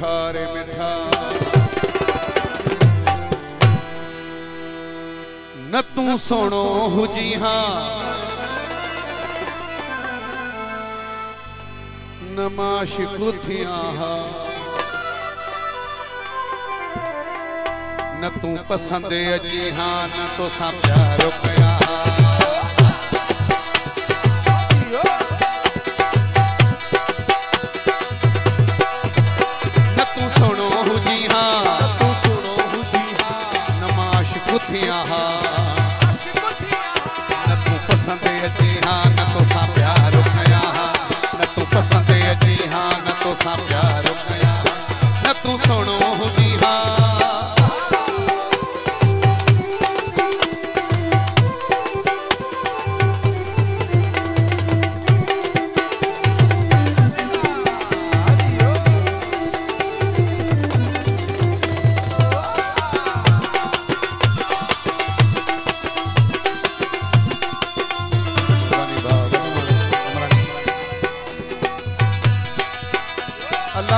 मिठा रे मिठा। न तूं सुहिणो हुजी हा। न माँ हा। न तू पसंदि अची हा, न तोसां प्यारो कया हा।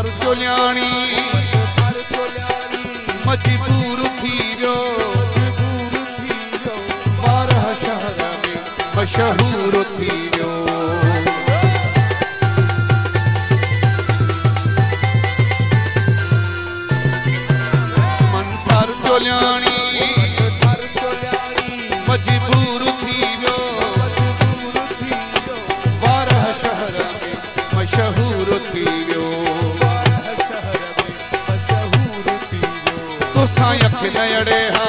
मन थर चोलियाणी मजबूर थी वियो बारह शहर में मशहूर थी वियो मन थर चोलियाणी मजबूर साईं अख हा।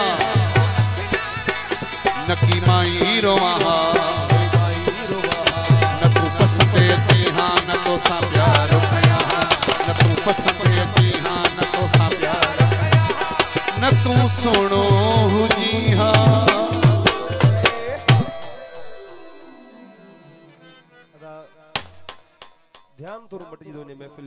नकी माई रोआ हा। न तूं पसंदि हा न तोसां प्यारु कयां हा। न तूं पसंदि हा न तोसां प्यारु कयां न तूं सुहिणो हुजी हा। ध्यान थोरो मटिजी थो महफ़िल